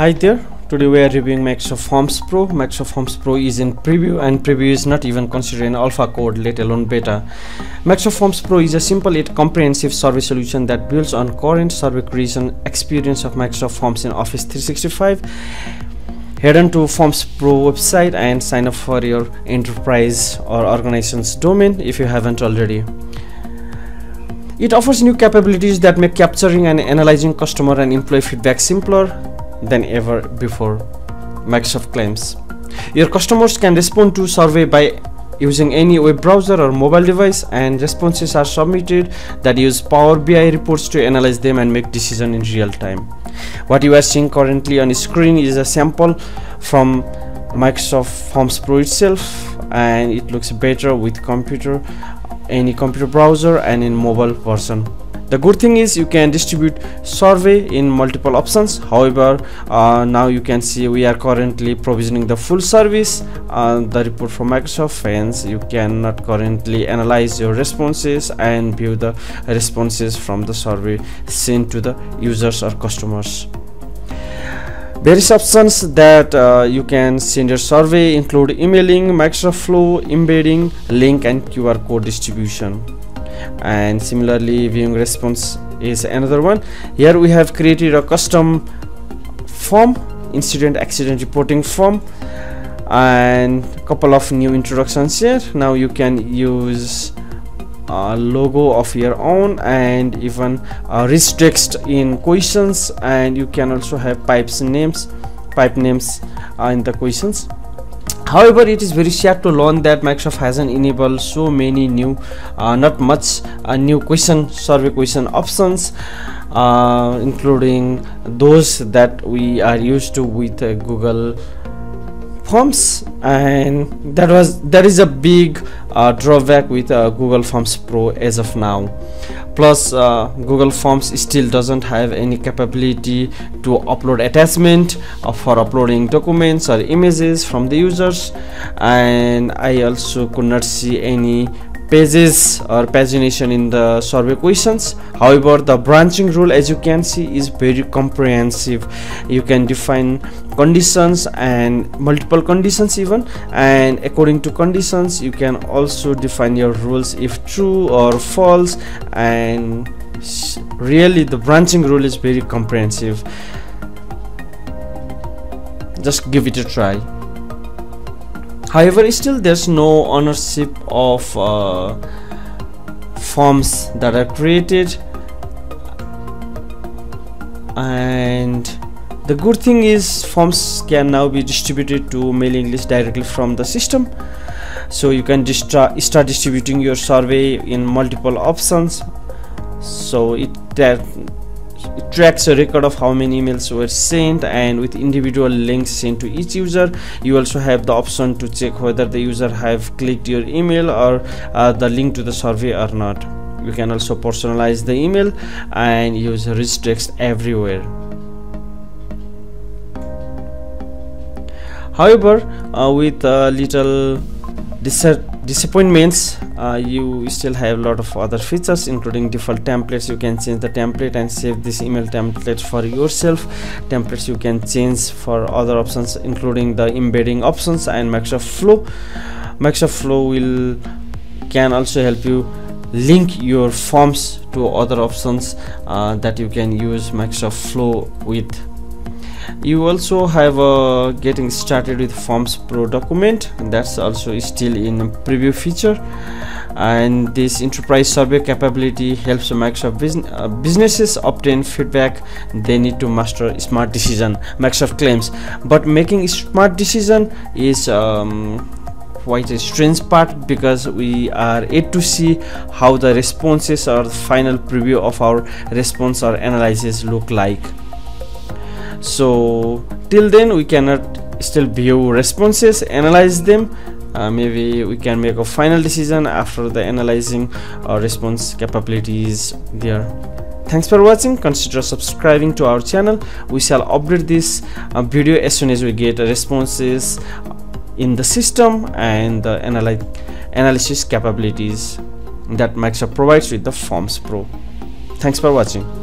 Hi there, today we are reviewing Microsoft Forms Pro. Microsoft Forms Pro is in preview and preview is not even considered an alpha code let alone beta. Microsoft Forms Pro is a simple yet comprehensive survey solution that builds on current survey creation experience of Microsoft Forms in Office 365. Head on to Forms Pro website and sign up for your enterprise or organization's domain if you haven't already. It offers new capabilities that make capturing and analyzing customer and employee feedback simpler than ever before, Microsoft claims. Your customers can respond to survey by using any web browser or mobile device and responses are submitted that use Power BI reports to analyze them and make decision in real time. What you are seeing currently on screen is a sample from Microsoft Forms Pro itself and it looks better with computer any computer browser and in mobile version the good thing is you can distribute survey in multiple options. However uh, now you can see we are currently provisioning the full service uh, the report from microsoft forms. You cannot currently analyze your responses and view the responses from the survey sent to the users or customers. Various options that uh, you can send your survey include emailing microsoft flow embedding link and qr code distribution and similarly viewing response is another one. Here we have created a custom form incident accident reporting form and a couple of new introductions here. Now you can use a logo of your own and even uh, rich text in questions and you can also have pipes names pipe names uh, in the questions however it is very sad to learn that microsoft hasn't enabled so many new uh, not much uh, new question survey question options uh, including those that we are used to with uh, google forms. And that was that is a big uh, drawback with uh, google forms pro as of now. Plus uh, google forms still doesn't have any capability to upload attachment uh, for uploading documents or images from the users. And i also could not see any pages or pagination in the survey questions. However the branching rule as you can see is very comprehensive. You can define conditions and multiple conditions even and according to conditions you can also define your rules if true or false. And really the branching rule is very comprehensive. Just give it a try however still there's no ownership of uh, forms that are created. And the good thing is forms can now be distributed to mailing list directly from the system. So you can start distributing your survey in multiple options. So it that it tracks a record of how many emails were sent and with individual links sent to each user. You also have the option to check whether the user have clicked your email or uh, the link to the survey or not. You can also personalize the email and use rich text everywhere. However uh, with a little disappointments uh, you still have a lot of other features including default templates. You can change the template and save this email template for yourself. Templates you can change for other options including the embedding options and microsoft flow. Microsoft flow will can also help you link your forms to other options uh, that you can use microsoft flow with you also have a getting started with forms pro document. That's also still in preview feature. And this enterprise survey capability helps microsoft business, uh, businesses obtain feedback they need to master smart decision microsoft claims. But making smart decision is um, quite a strange part because we are yet to see how the responses or the final preview of our response or analysis look like so till then we cannot still view responses analyze them uh, maybe we can make a final decision after the analyzing our response capabilities there thanks for watching consider subscribing to our channel we shall update this uh, video as soon as we get responses in the system and the analy analysis capabilities that Microsoft provides with the Forms Pro. Thanks for watching.